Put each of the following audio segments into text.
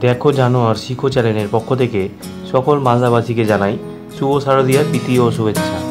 দেখো, জানো আর শিখো চ্যানেলের পক্ষ থেকে সকল মালদাবাসীকে জানাই শুভ শারদীয়ার প্রীতি ও শুভেচ্ছা।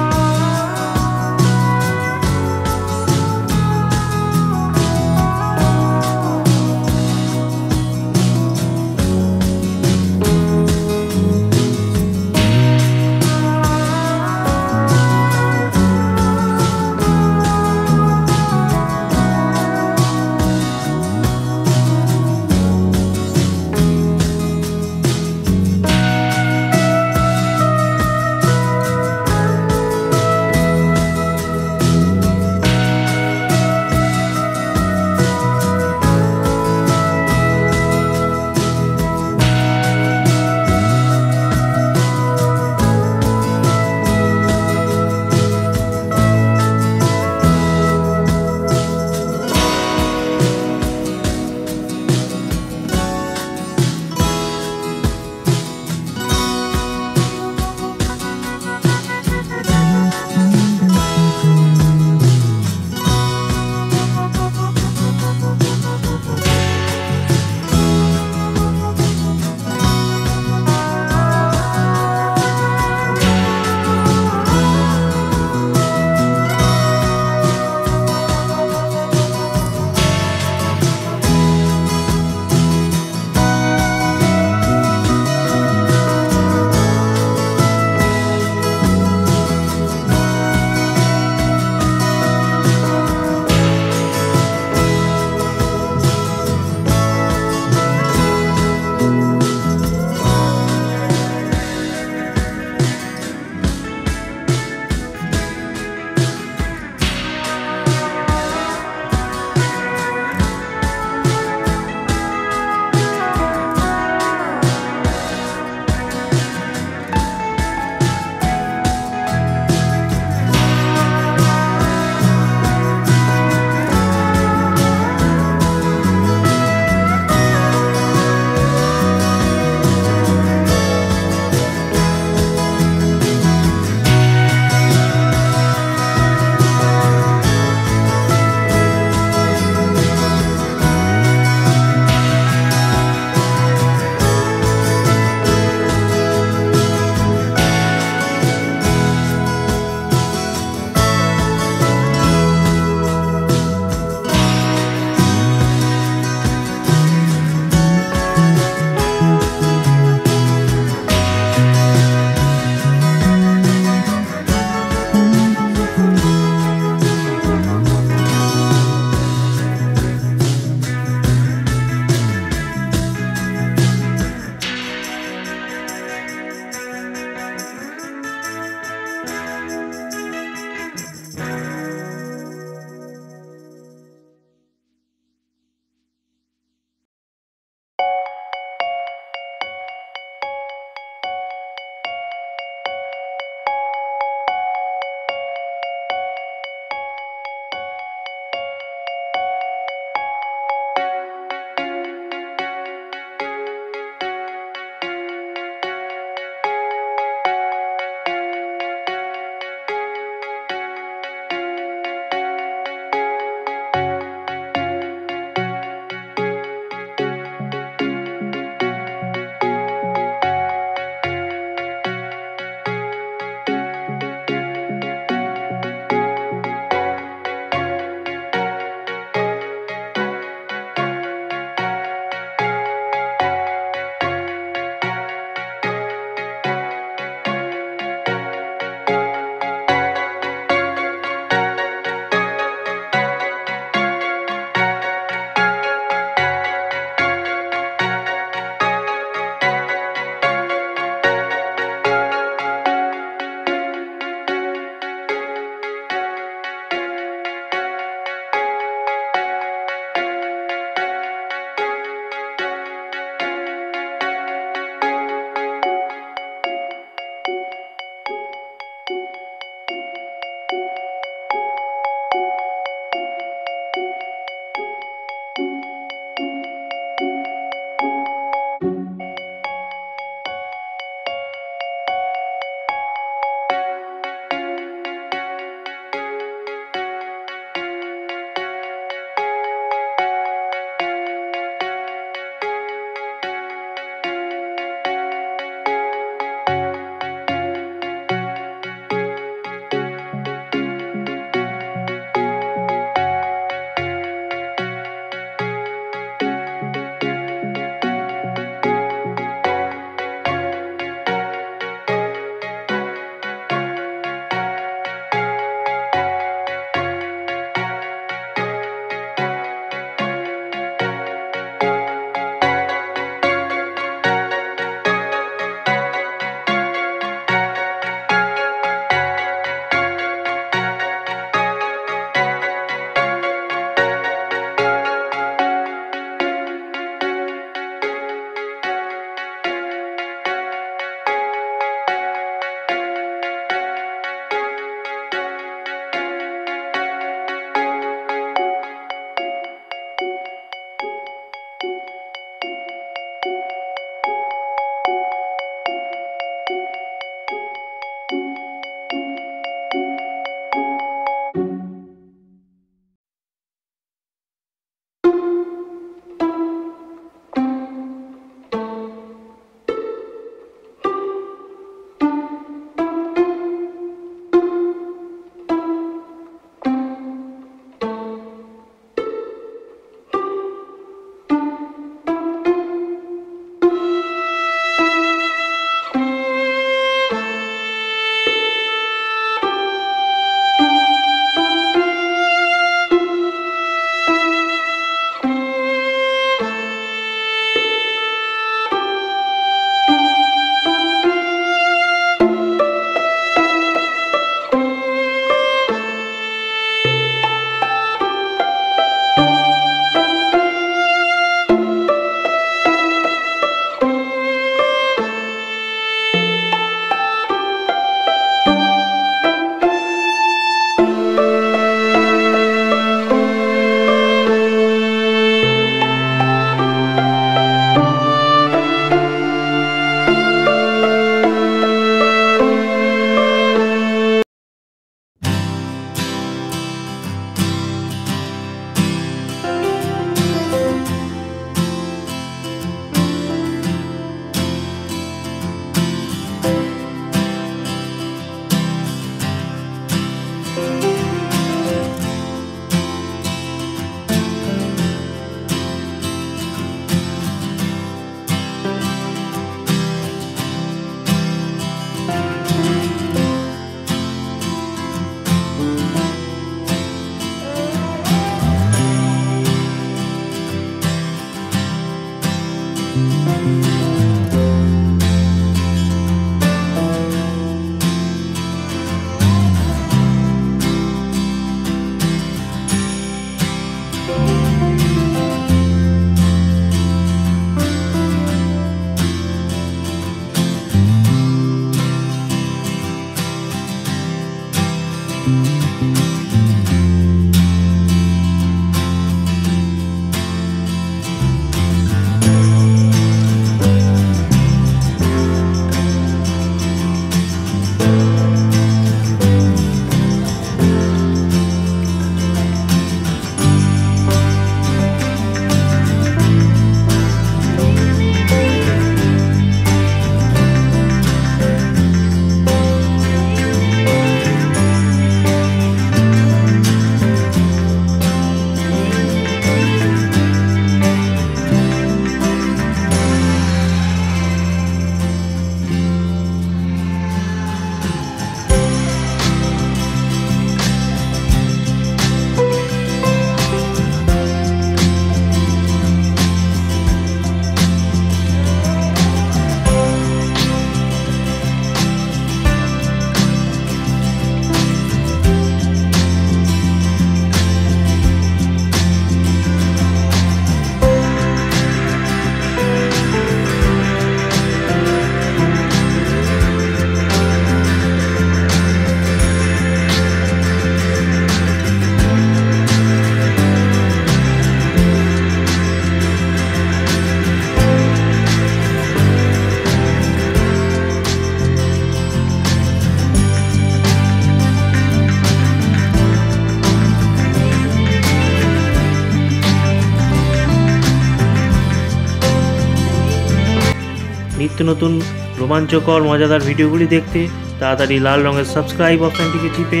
নিত্য নতুন রোমাঞ্চকর, মজাদার ভিডিওগুলি দেখতে তাড়াতাড়ি লাল রঙের সাবস্ক্রাইব অপশানটিকে চিপে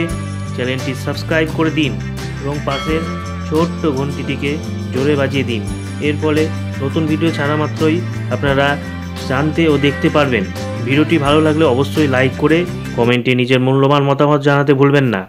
চ্যানেলটি সাবস্ক্রাইব করে দিন এবং পাশের ছোট্ট ঘন্টিটিকে জোরে বাজিয়ে দিন। এর ফলে নতুন ভিডিও ছাড়া মাত্রই আপনারা জানতে ও দেখতে পারবেন। ভিডিওটি ভালো লাগলে অবশ্যই লাইক করে কমেন্টে নিজের মূল্যবান মতামত জানাতে ভুলবেন না।